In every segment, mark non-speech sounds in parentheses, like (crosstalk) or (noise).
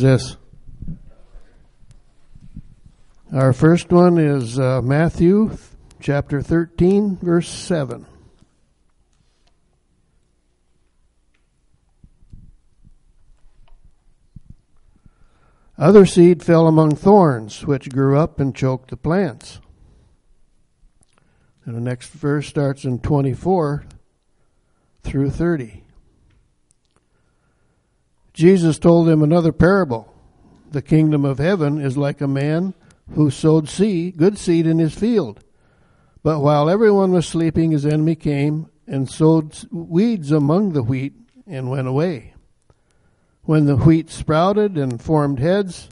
this. Our first one is uh, Matthew chapter 13, verse 7. Other seed fell among thorns, which grew up and choked the plants. And the next verse starts in 24 through 30. Jesus told them another parable. The kingdom of heaven is like a man who sowed seed, good seed in his field. But while everyone was sleeping, his enemy came and sowed weeds among the wheat and went away. When the wheat sprouted and formed heads,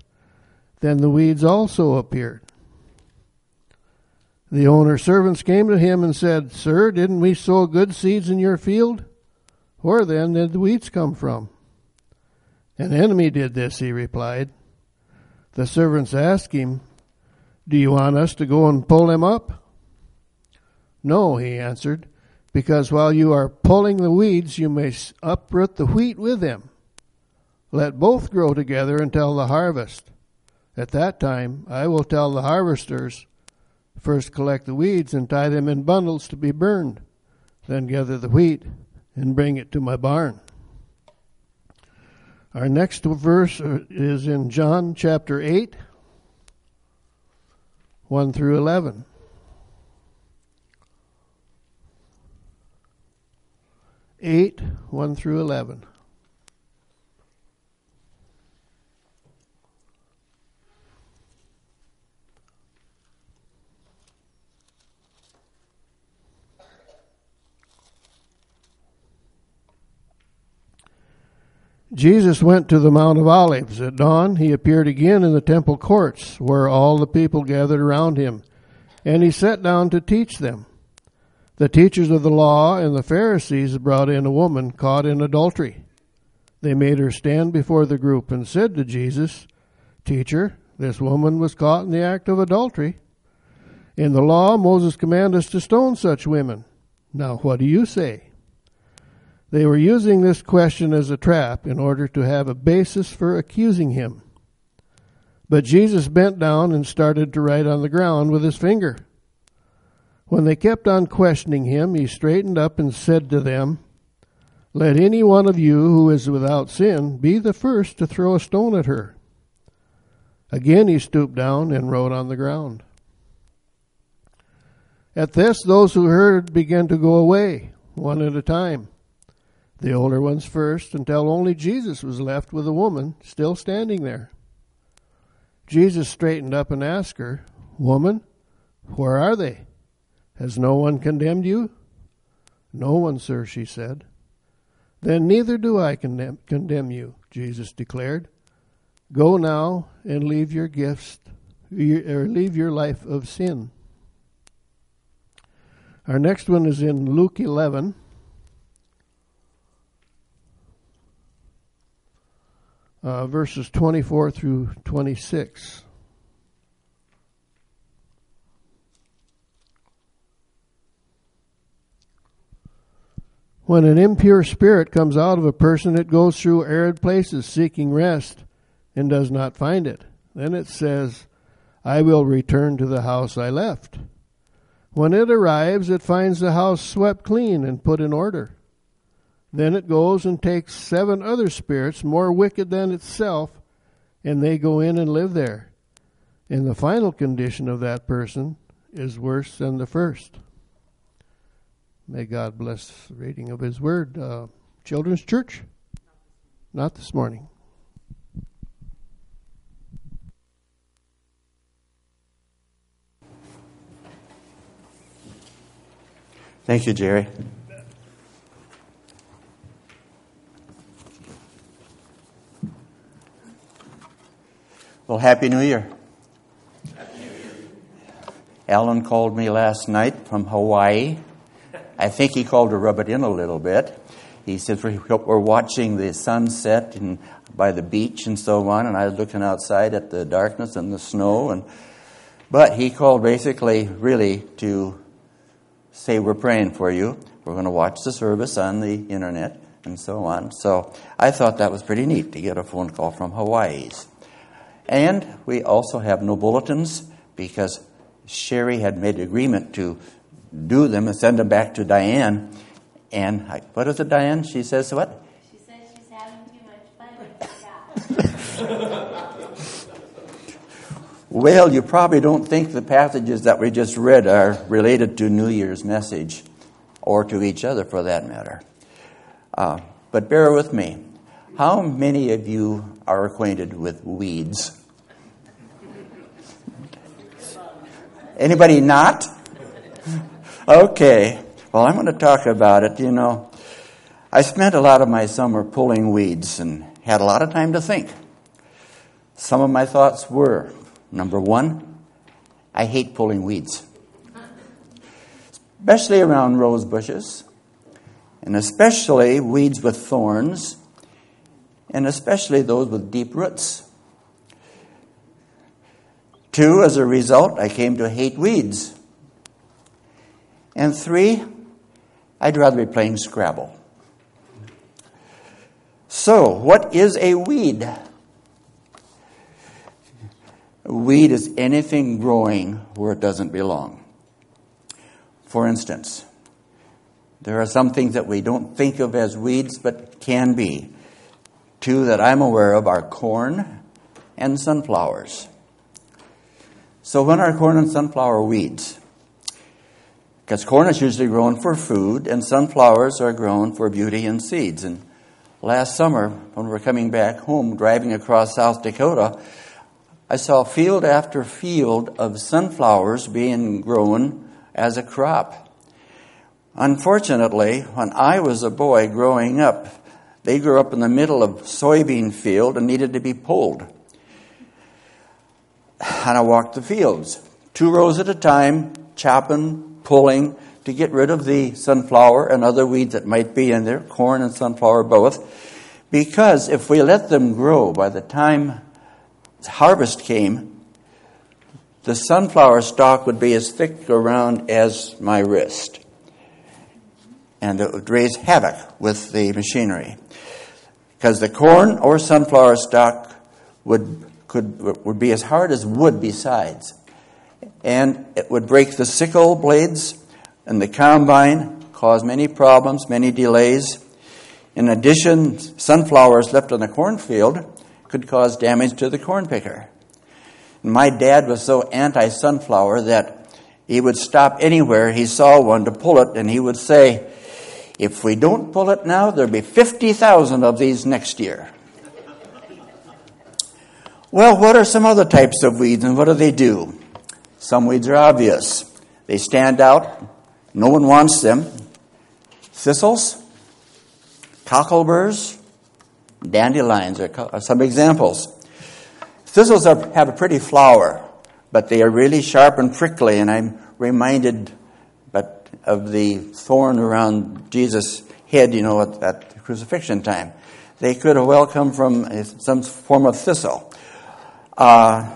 then the weeds also appeared. The owner's servants came to him and said, Sir, didn't we sow good seeds in your field? Where then did the weeds come from? An enemy did this, he replied. The servants asked him, Do you want us to go and pull them up? No, he answered, because while you are pulling the weeds, you may uproot the wheat with them. Let both grow together until the harvest. At that time, I will tell the harvesters, first collect the weeds and tie them in bundles to be burned, then gather the wheat and bring it to my barn. Our next verse uh, is in John chapter 8, 1 through 11. Eight, one through eleven. Jesus went to the Mount of Olives. At dawn, he appeared again in the temple courts, where all the people gathered around him, and he sat down to teach them. The teachers of the law and the Pharisees brought in a woman caught in adultery. They made her stand before the group and said to Jesus, Teacher, this woman was caught in the act of adultery. In the law, Moses commanded us to stone such women. Now, what do you say? They were using this question as a trap in order to have a basis for accusing him. But Jesus bent down and started to write on the ground with his finger. When they kept on questioning him, he straightened up and said to them, Let any one of you who is without sin be the first to throw a stone at her. Again he stooped down and wrote on the ground. At this, those who heard began to go away, one at a time the older ones first, until only Jesus was left with the woman still standing there. Jesus straightened up and asked her, Woman, where are they? Has no one condemned you? No one, sir, she said. Then neither do I condemn, condemn you, Jesus declared. Go now and leave your gifts, or leave your life of sin. Our next one is in Luke 11. Uh, verses 24 through 26. When an impure spirit comes out of a person, it goes through arid places seeking rest and does not find it. Then it says, I will return to the house I left. When it arrives, it finds the house swept clean and put in order. Then it goes and takes seven other spirits more wicked than itself, and they go in and live there. And the final condition of that person is worse than the first. May God bless the reading of His Word. Uh, Children's Church? Not this morning. Thank you, Jerry. Well, Happy New Year. Happy New Year. Alan called me last night from Hawaii. I think he called to rub it in a little bit. He said, We're watching the sunset and by the beach and so on, and I was looking outside at the darkness and the snow. And, but he called basically, really, to say, We're praying for you. We're going to watch the service on the internet and so on. So I thought that was pretty neat to get a phone call from Hawaii's. And we also have no bulletins because Sherry had made agreement to do them and send them back to Diane. And I, what is it, Diane? She says what? She says she's having too much fun with (laughs) Well, you probably don't think the passages that we just read are related to New Year's message or to each other for that matter. Uh, but bear with me. How many of you are acquainted with weeds? Anybody not? Okay. Well, I'm going to talk about it. You know, I spent a lot of my summer pulling weeds and had a lot of time to think. Some of my thoughts were number one, I hate pulling weeds, especially around rose bushes, and especially weeds with thorns, and especially those with deep roots. Two, as a result, I came to hate weeds. And three, I'd rather be playing Scrabble. So, what is a weed? A weed is anything growing where it doesn't belong. For instance, there are some things that we don't think of as weeds but can be. Two that I'm aware of are corn and sunflowers. So, when are corn and sunflower weeds? Because corn is usually grown for food, and sunflowers are grown for beauty and seeds. And last summer, when we were coming back home, driving across South Dakota, I saw field after field of sunflowers being grown as a crop. Unfortunately, when I was a boy growing up, they grew up in the middle of soybean field and needed to be pulled and I walked the fields, two rows at a time, chopping, pulling to get rid of the sunflower and other weeds that might be in there, corn and sunflower both. Because if we let them grow, by the time harvest came, the sunflower stalk would be as thick around as my wrist. And it would raise havoc with the machinery. Because the corn or sunflower stalk would could, would be as hard as wood besides. And it would break the sickle blades and the combine, cause many problems, many delays. In addition, sunflowers left on the cornfield could cause damage to the corn picker. My dad was so anti sunflower that he would stop anywhere he saw one to pull it, and he would say, If we don't pull it now, there'll be 50,000 of these next year. Well, what are some other types of weeds and what do they do? Some weeds are obvious. They stand out. No one wants them. Thistles, cockleburs, dandelions are some examples. Thistles are, have a pretty flower, but they are really sharp and prickly, and I'm reminded but of the thorn around Jesus' head, you know, at, at crucifixion time. They could have well come from some form of thistle. Uh,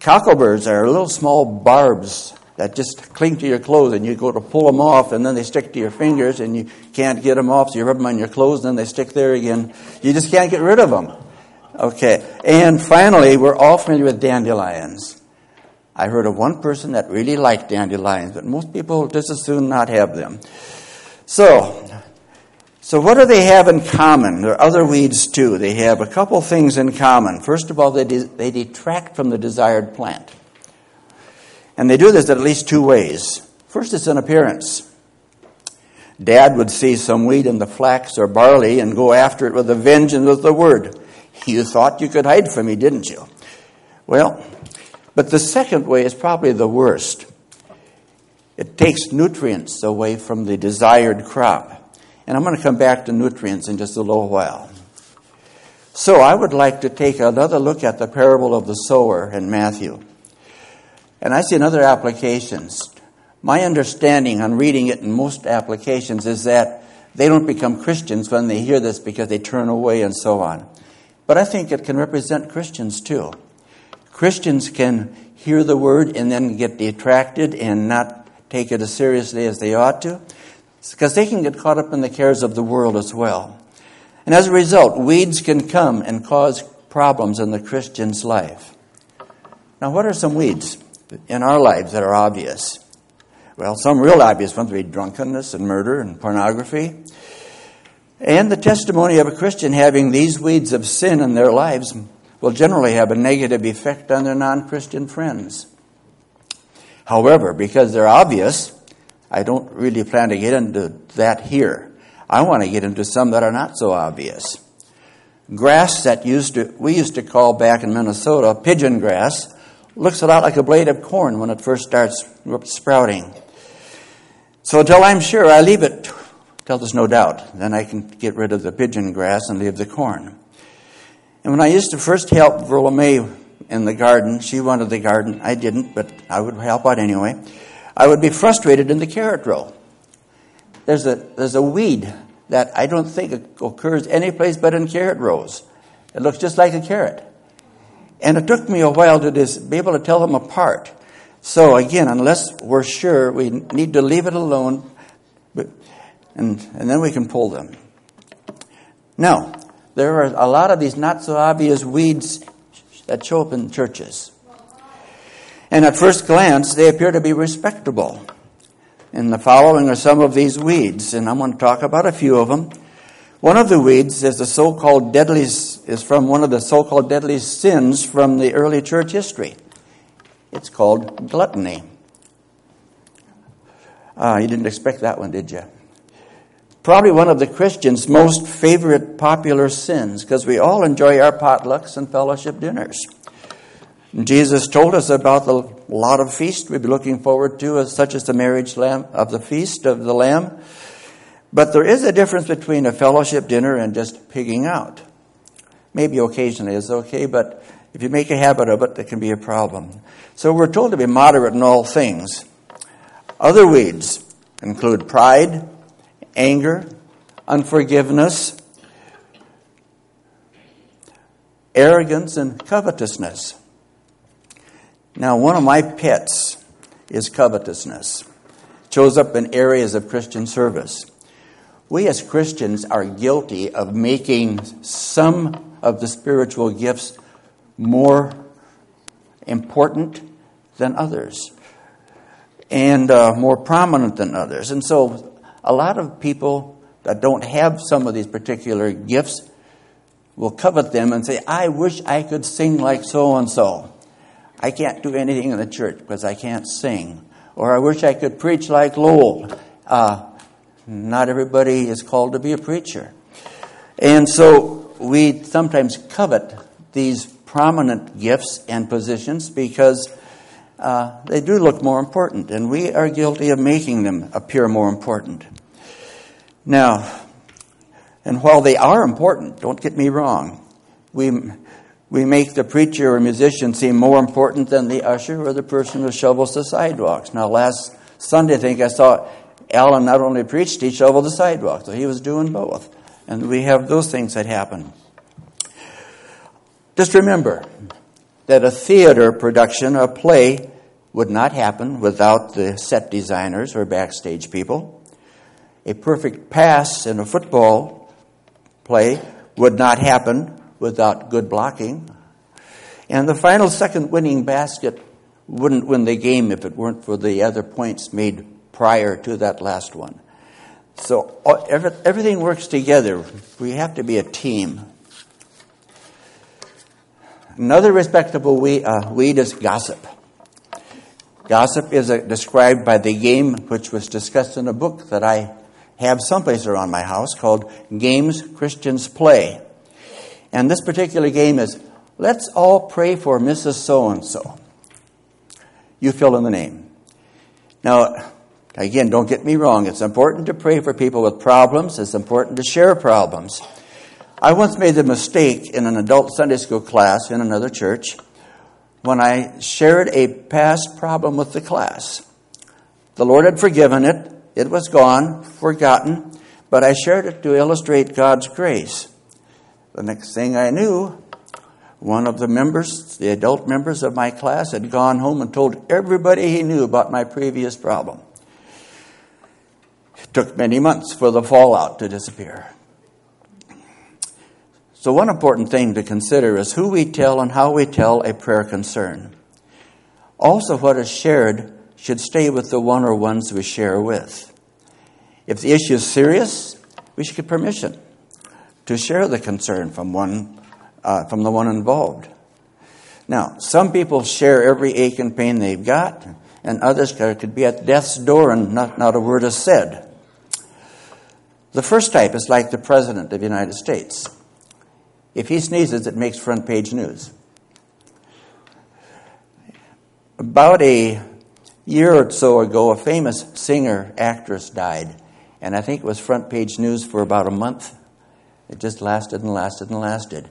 cockleburs are little small barbs that just cling to your clothes, and you go to pull them off, and then they stick to your fingers, and you can't get them off, so you rub them on your clothes, and then they stick there again. You just can't get rid of them. Okay. And finally, we're all familiar with dandelions. I heard of one person that really liked dandelions, but most people just as soon not have them. So, so, what do they have in common? There are other weeds too. They have a couple things in common. First of all, they, de- they detract from the desired plant. And they do this at least two ways. First, it's an appearance. Dad would see some weed in the flax or barley and go after it with a vengeance with the word. You thought you could hide from me, didn't you? Well, but the second way is probably the worst. It takes nutrients away from the desired crop. And I'm going to come back to nutrients in just a little while. So I would like to take another look at the parable of the sower in Matthew. And I see in other applications. My understanding on reading it in most applications is that they don't become Christians when they hear this because they turn away and so on. But I think it can represent Christians too. Christians can hear the word and then get detracted and not take it as seriously as they ought to. because they can get caught up in the cares of the world as well. And as a result, weeds can come and cause problems in the Christian's life. Now, what are some weeds in our lives that are obvious? Well, some real obvious ones would be drunkenness and murder and pornography. And the testimony of a Christian having these weeds of sin in their lives will generally have a negative effect on their non Christian friends. However, because they're obvious, I don't really plan to get into that here. I want to get into some that are not so obvious. Grass that used to, we used to call back in Minnesota pigeon grass looks a lot like a blade of corn when it first starts sprouting. So until I'm sure, I leave it till there's no doubt. Then I can get rid of the pigeon grass and leave the corn. And when I used to first help Verla May in the garden, she wanted the garden. I didn't, but I would help out anyway. I would be frustrated in the carrot row. There's a, there's a weed that I don't think occurs any place but in carrot rows. It looks just like a carrot. And it took me a while to be able to tell them apart. So again, unless we're sure, we need to leave it alone, and, and then we can pull them. Now, there are a lot of these not so obvious weeds that show up in churches. And at first glance, they appear to be respectable. And the following are some of these weeds, and I'm going to talk about a few of them. One of the weeds is the so-called deadly is from one of the so-called deadly sins from the early church history. It's called gluttony. Ah, you didn't expect that one, did you? Probably one of the Christians' most favorite popular sins because we all enjoy our potlucks and fellowship dinners. Jesus told us about the lot of feast we'd be looking forward to, such as the marriage lamb of the feast of the Lamb. But there is a difference between a fellowship dinner and just pigging out. Maybe occasionally is okay, but if you make a habit of it, that can be a problem. So we're told to be moderate in all things. Other weeds include pride, anger, unforgiveness, arrogance, and covetousness. Now, one of my pets is covetousness. It shows up in areas of Christian service. We as Christians are guilty of making some of the spiritual gifts more important than others and uh, more prominent than others. And so, a lot of people that don't have some of these particular gifts will covet them and say, I wish I could sing like so and so. I can't do anything in the church because I can't sing. Or I wish I could preach like Lowell. Uh, not everybody is called to be a preacher. And so we sometimes covet these prominent gifts and positions because uh, they do look more important, and we are guilty of making them appear more important. Now, and while they are important, don't get me wrong, we we make the preacher or musician seem more important than the usher or the person who shovels the sidewalks. Now, last Sunday, I think I saw Alan not only preached, he shoveled the sidewalk, so he was doing both. And we have those things that happen. Just remember that a theater production, a play, would not happen without the set designers or backstage people. A perfect pass in a football play would not happen without good blocking. And the final second winning basket wouldn't win the game if it weren't for the other points made prior to that last one. So everything works together. We have to be a team. Another respectable weed, uh, weed is gossip. Gossip is a, described by the game which was discussed in a book that I have someplace around my house called Games Christians Play. And this particular game is let's all pray for Mrs. So and so. You fill in the name. Now, again, don't get me wrong. It's important to pray for people with problems, it's important to share problems. I once made the mistake in an adult Sunday school class in another church when I shared a past problem with the class. The Lord had forgiven it, it was gone, forgotten, but I shared it to illustrate God's grace. The next thing I knew, one of the members, the adult members of my class, had gone home and told everybody he knew about my previous problem. It took many months for the fallout to disappear. So, one important thing to consider is who we tell and how we tell a prayer concern. Also, what is shared should stay with the one or ones we share with. If the issue is serious, we should get permission to share the concern from one uh, from the one involved. Now, some people share every ache and pain they've got, and others could be at death's door and not, not a word is said. The first type is like the President of the United States. If he sneezes, it makes front page news. About a year or so ago, a famous singer actress died, and I think it was front page news for about a month. It just lasted and lasted and lasted.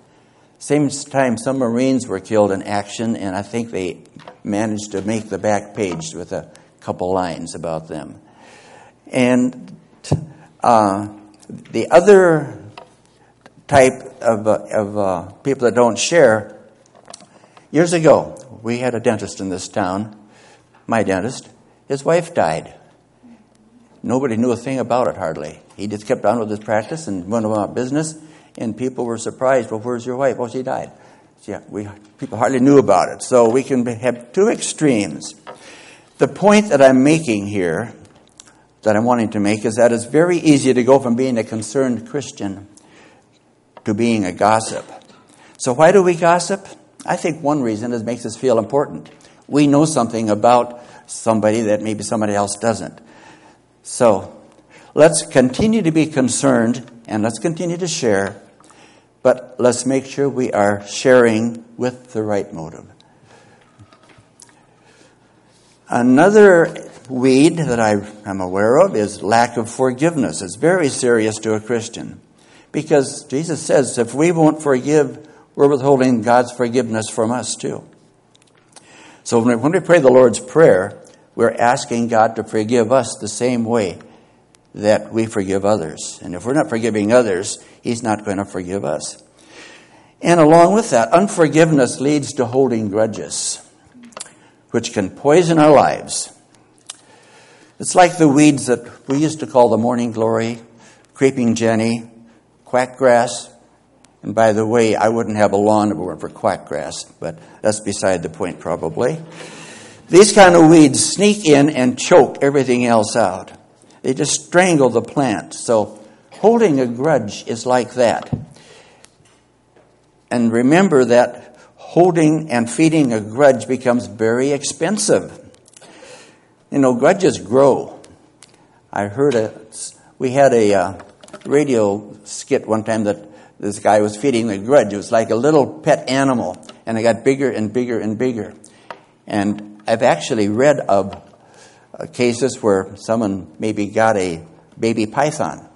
Same time, some Marines were killed in action, and I think they managed to make the back page with a couple lines about them. And uh, the other type of, uh, of uh, people that don't share, years ago, we had a dentist in this town, my dentist. His wife died. Nobody knew a thing about it hardly. He just kept on with his practice and went about business, and people were surprised. Well, where's your wife? Well, she died. Yeah, we people hardly knew about it. So we can have two extremes. The point that I'm making here that I'm wanting to make is that it's very easy to go from being a concerned Christian to being a gossip. So, why do we gossip? I think one reason is it makes us feel important. We know something about somebody that maybe somebody else doesn't. So, let's continue to be concerned and let's continue to share, but let's make sure we are sharing with the right motive. Another weed that I am aware of is lack of forgiveness. It's very serious to a Christian because Jesus says if we won't forgive, we're withholding God's forgiveness from us too. So when we pray the Lord's Prayer, we're asking God to forgive us the same way that we forgive others. And if we're not forgiving others, He's not going to forgive us. And along with that, unforgiveness leads to holding grudges, which can poison our lives. It's like the weeds that we used to call the morning glory, creeping Jenny, quackgrass. And by the way, I wouldn't have a lawn if it weren't for quackgrass, but that's beside the point probably. These kind of weeds sneak in and choke everything else out. They just strangle the plant. So holding a grudge is like that. And remember that holding and feeding a grudge becomes very expensive. You know, grudges grow. I heard a, we had a uh, radio skit one time that this guy was feeding a grudge. It was like a little pet animal, and it got bigger and bigger and bigger. And I've actually read of uh, cases where someone maybe got a baby python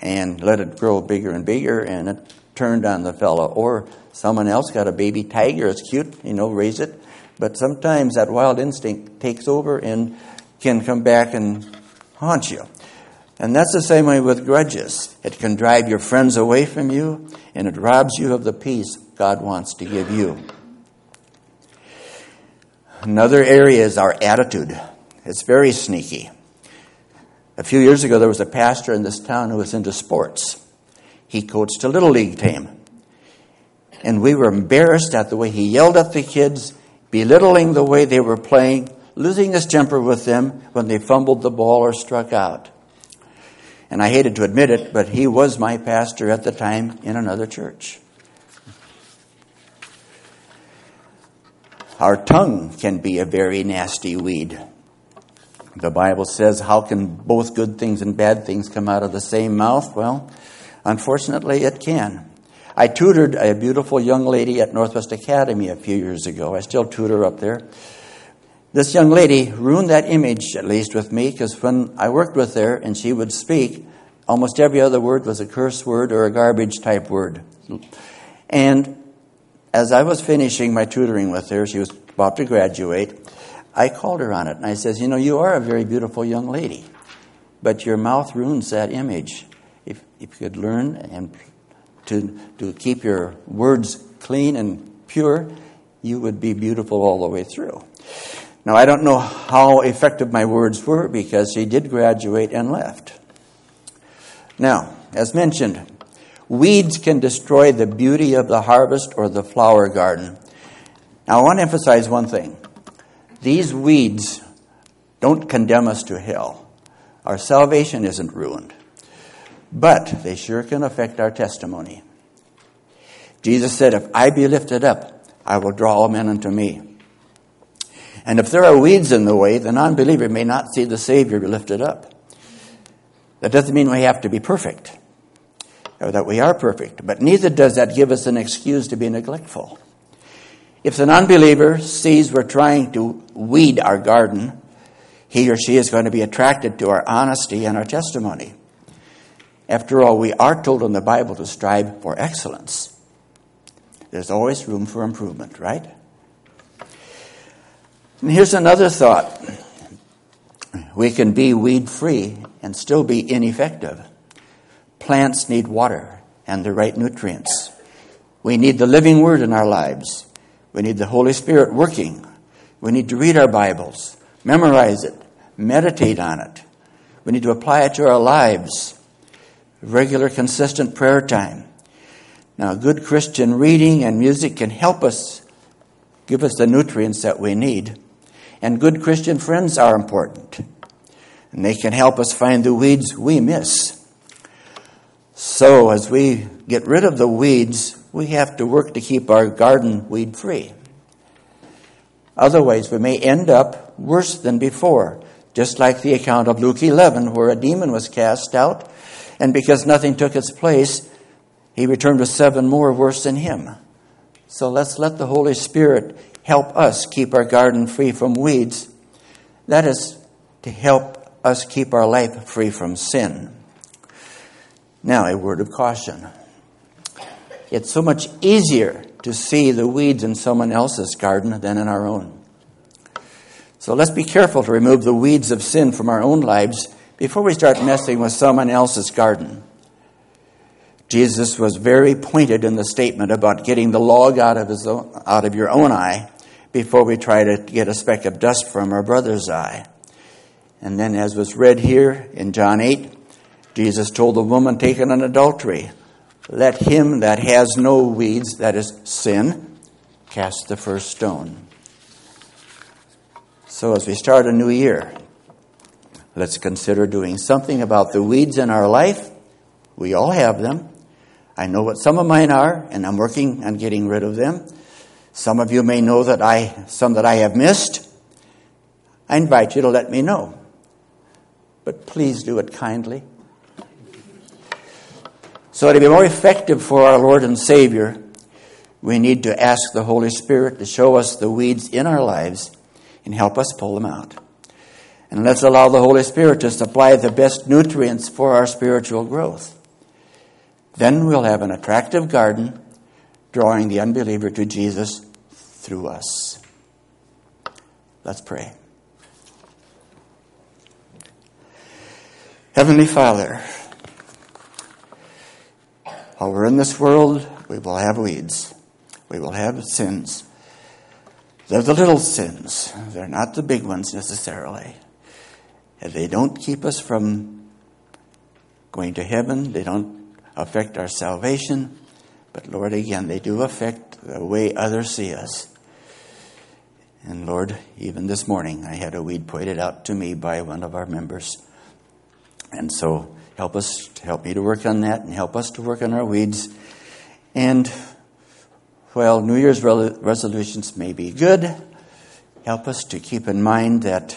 and let it grow bigger and bigger, and it turned on the fellow. Or someone else got a baby tiger. It's cute, you know, raise it, but sometimes that wild instinct takes over and can come back and haunt you. And that's the same way with grudges. It can drive your friends away from you, and it robs you of the peace God wants to give you. Another area is our attitude. It's very sneaky. A few years ago, there was a pastor in this town who was into sports. He coached a little league team. And we were embarrassed at the way he yelled at the kids belittling the way they were playing, losing his temper with them when they fumbled the ball or struck out. And I hated to admit it, but he was my pastor at the time in another church. Our tongue can be a very nasty weed. The Bible says, How can both good things and bad things come out of the same mouth? Well, unfortunately, it can. I tutored a beautiful young lady at Northwest Academy a few years ago. I still tutor up there. This young lady ruined that image, at least with me, because when I worked with her and she would speak, almost every other word was a curse word or a garbage type word. And as I was finishing my tutoring with her, she was about to graduate, I called her on it and I says, You know, you are a very beautiful young lady, but your mouth ruins that image. If, if you could learn and to, to keep your words clean and pure, you would be beautiful all the way through. Now, I don't know how effective my words were because he did graduate and left. Now, as mentioned, weeds can destroy the beauty of the harvest or the flower garden. Now, I want to emphasize one thing these weeds don't condemn us to hell. Our salvation isn't ruined, but they sure can affect our testimony. Jesus said, If I be lifted up, I will draw all men unto me. And if there are weeds in the way, the non believer may not see the Savior lifted up. That doesn't mean we have to be perfect or that we are perfect, but neither does that give us an excuse to be neglectful. If the non believer sees we're trying to weed our garden, he or she is going to be attracted to our honesty and our testimony. After all, we are told in the Bible to strive for excellence. There's always room for improvement, right? And here's another thought we can be weed free and still be ineffective. Plants need water and the right nutrients. We need the living word in our lives. We need the Holy Spirit working. We need to read our Bibles, memorize it, meditate on it. We need to apply it to our lives. Regular, consistent prayer time. Now, good Christian reading and music can help us, give us the nutrients that we need. And good Christian friends are important. And they can help us find the weeds we miss. So, as we get rid of the weeds, we have to work to keep our garden weed free. Otherwise, we may end up worse than before, just like the account of Luke 11, where a demon was cast out, and because nothing took its place, he returned with seven more worse than him. So let's let the Holy Spirit help us keep our garden free from weeds. That is to help us keep our life free from sin. Now, a word of caution. It's so much easier to see the weeds in someone else's garden than in our own. So let's be careful to remove the weeds of sin from our own lives before we start messing with someone else's garden. Jesus was very pointed in the statement about getting the log out of, his own, out of your own eye before we try to get a speck of dust from our brother's eye. And then, as was read here in John 8, Jesus told the woman taken in adultery, Let him that has no weeds, that is sin, cast the first stone. So, as we start a new year, let's consider doing something about the weeds in our life. We all have them. I know what some of mine are, and I'm working on getting rid of them. Some of you may know that I, some that I have missed. I invite you to let me know. But please do it kindly. So, to be more effective for our Lord and Savior, we need to ask the Holy Spirit to show us the weeds in our lives and help us pull them out. And let's allow the Holy Spirit to supply the best nutrients for our spiritual growth. Then we'll have an attractive garden drawing the unbeliever to Jesus through us. Let's pray. Heavenly Father, while we're in this world, we will have weeds. We will have sins. They're the little sins. They're not the big ones necessarily. And they don't keep us from going to heaven. They don't affect our salvation. But Lord, again, they do affect the way others see us. And Lord, even this morning, I had a weed pointed out to me by one of our members. And so help us, to help me to work on that and help us to work on our weeds. And, well, New Year's resolutions may be good. Help us to keep in mind that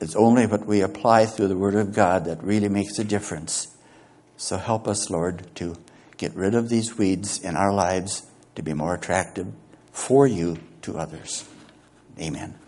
it's only what we apply through the Word of God that really makes a difference. So help us, Lord, to get rid of these weeds in our lives to be more attractive for you to others. Amen.